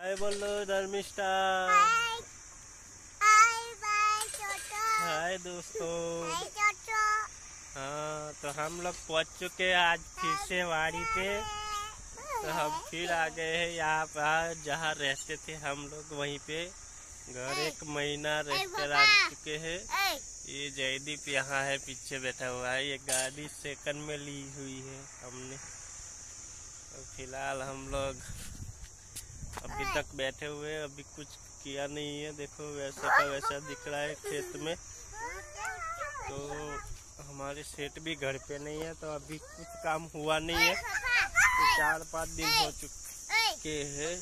हाय बोलो धर्मिष्ठा हाय हाय हाय दोस्तों हाँ तो हम लोग पहुँच चुके हैं आज फिर से वाड़ी पे तो हम फिर आ गए हैं यहाँ पर जहाँ रहते थे हम लोग वहीं पे घर एक महीना रह कर आ चुके हैं ये जयदीप यहाँ है पीछे बैठा हुआ है ये गाड़ी सेकंड में ली हुई है हमने। तो फ़िलहाल हम लोग अभी तक बैठे हुए अभी कुछ किया नहीं है। देखो वैसा का वैसा दिख रहा है खेत में। तो हमारे सेठ भी घर पे नहीं है तो अभी कुछ काम हुआ नहीं है। तो चार पाँच दिन हो चुके हैं।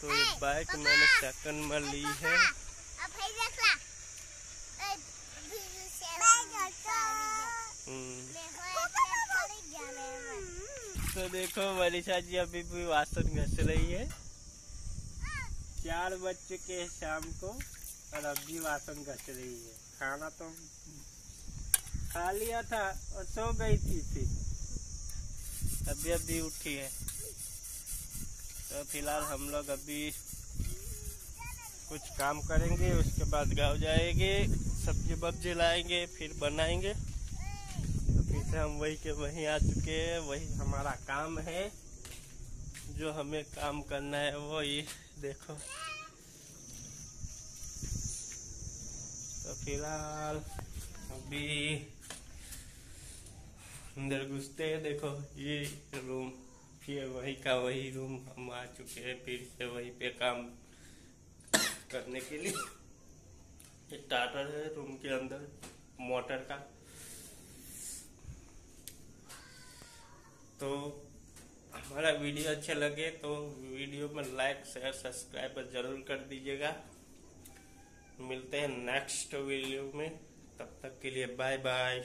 तो ये बाइक मैंने सेकंड में ली है। हम्म, तो देखो मनीषा जी अभी भी वासन घस रही है। चार बज चुके हैं शाम को और अभी वासन घस रही है। खाना तो खा लिया था और सो गई थी फिर। अभी अभी उठी है। तो फ़िलहाल हम लोग अभी कुछ काम करेंगे, उसके बाद गाँव जाएँगे, सब्ज़ी वब्जी लाएँगे, फिर बनाएँगे। तो फिर से हम वही के वहीं आ चुके हैं, वही हमारा काम है। जो हमें काम करना है, वो ये देखो। तो फ़िलहाल अभी अंदर घुसते हैं, देखो, ये रूम, फिर वही का वही रूम हम आ चुके हैं, फिर से वही पे काम करने के लिए। स्टार्टर है रूम के अंदर, मोटर का तो हमारा वीडियो अच्छा लगे तो वीडियो में लाइक शेयर सब्सक्राइब ज़रूर कर दीजिएगा। मिलते हैं नेक्स्ट वीडियो में। तब तक के लिए बाय बाय